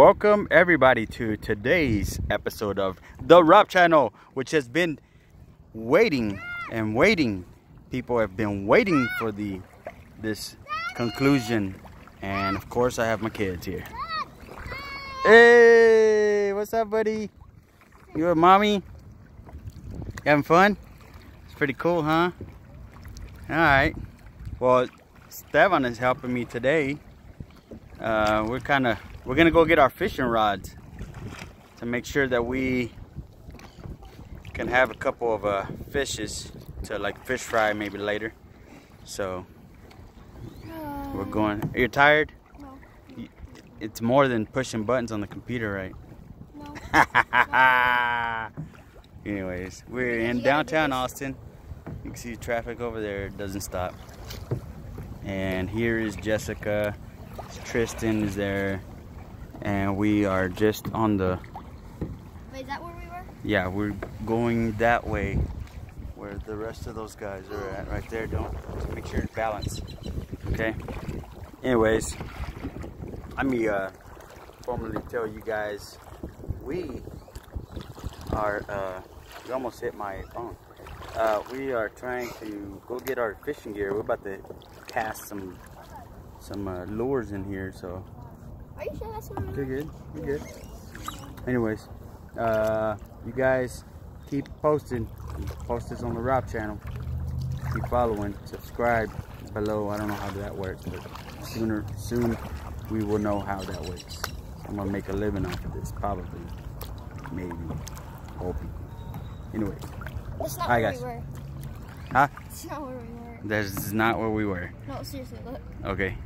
Welcome everybody to today's episode of the Rob Channel, which has been waiting and waiting. People have been waiting for the this conclusion, and of course, I have my kids here. Hey, what's up, buddy? You a mommy? You having fun? It's pretty cool, huh? All right. Well, Stevan is helping me today. Uh, we're kind of we're gonna go get our fishing rods to make sure that we can have a couple of uh, fishes to like fish fry maybe later. So we're going. Are you tired? No. It's more than pushing buttons on the computer, right? No. Anyways, we're in downtown Austin. You can see traffic over there it doesn't stop. And here is Jessica. Tristan is there. And we are just on the Wait, is that where we were? yeah, we're going that way where the rest of those guys are at right there. Don't make sure it's balanced. Okay. Anyways, let me uh formally tell you guys we are uh you almost hit my phone. Uh we are trying to go get our fishing gear. We're about to cast some some uh, lures in here, so Are you sure that's we you're good. You're good. Anyways, uh, you guys keep posting. Post this on the Rob channel. Keep following. Subscribe below. I don't know how that works, but sooner, soon we will know how that works. I'm gonna make a living off of this, probably, maybe, hoping. Anyway, That's not Hi, where guys. we were. Huh? That's not where we were. this is not where we were. No, seriously, look. Okay.